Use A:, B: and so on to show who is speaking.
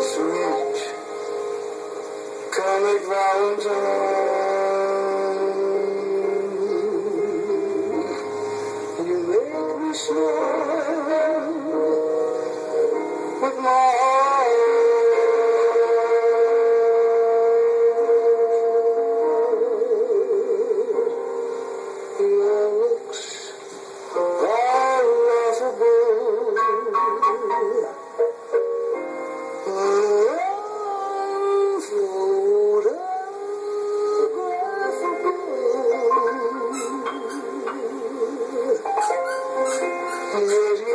A: Sweet, colored Valentine. You make me with my heart. Unphotographable.